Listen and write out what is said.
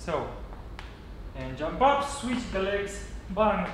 So, and jump up, switch the legs, bang,